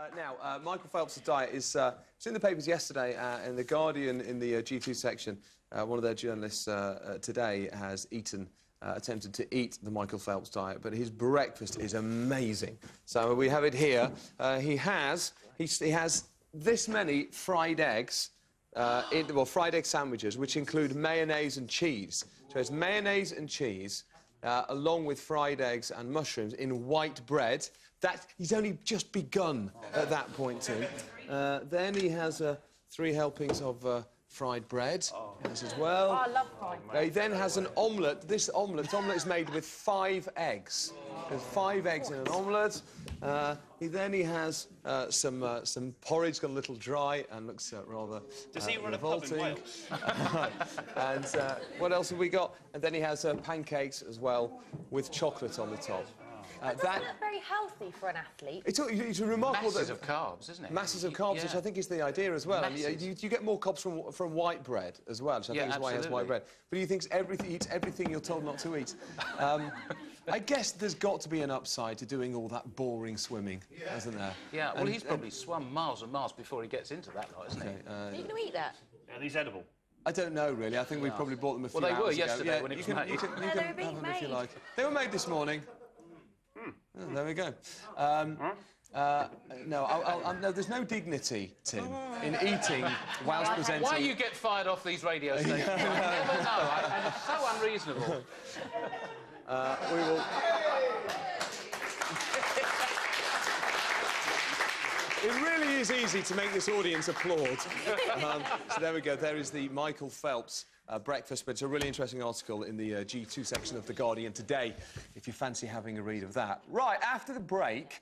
Uh, now, uh, Michael Phelps' diet is uh, it's in the papers yesterday, uh, in the Guardian in the uh, G2 section. One of their journalists today has eaten, attempted to eat the Michael Phelps diet, but his breakfast is amazing. So we have it here. He has he, he has this many fried eggs. In, well, fried egg sandwiches, which include mayonnaise and cheese. So it's mayonnaise and cheese, uh, along with fried eggs and mushrooms in white bread. That he's only just begun at that point, Tim. Uh, then he has uh, three helpings of uh, fried bread yes, as well. Oh, I love fried Uh, he then has an omelette. This omelette, this omelette is made with five eggs. There's five eggs in an omelette. Uh, he then he has uh, some uh, some porridge, got a little dry and looks uh, rather Does uh, he run a pub in. Wales? and uh, what else have we got? And then he has uh, pancakes as well with chocolate on the top. Uh, That that look very healthy for an athlete. it's, it's a remarkable Masses that- of carbs, isn't it? masses of carbs, yeah. which I think is the idea as well. And you, you, you get more carbs from, from white bread as well, which I Yeah, think is why he has white bread. But he thinks everything, eats everything you're told not to eat. Um, I guess there's got to be an upside to doing all that boring swimming, hasn't there? Yeah, well, And- he's probably swum miles and miles before he gets into that lot, isn't he? uh, Are you going to eat that? Are these edible? I don't know really. I think we probably bought them a few Well, they were hours ago. yesterday Yeah, when it you was can, made. You can, you Yeah, can they were being have them if you made. like. They were made this morning. Oh, there we go. Um, uh, no, I'll, I'll, I'll- no, there's no dignity, Tim, in eating whilst presenting. Why you get fired off these radio stations? I never know. I, and it's so unreasonable. Uh, we will. It really is easy to make this audience applaud. Um, so there we go. There is the Michael Phelps uh, breakfast, but it's a really interesting article in the uh, G2 section of The Guardian today, if you fancy having a read of that. Right, after the break.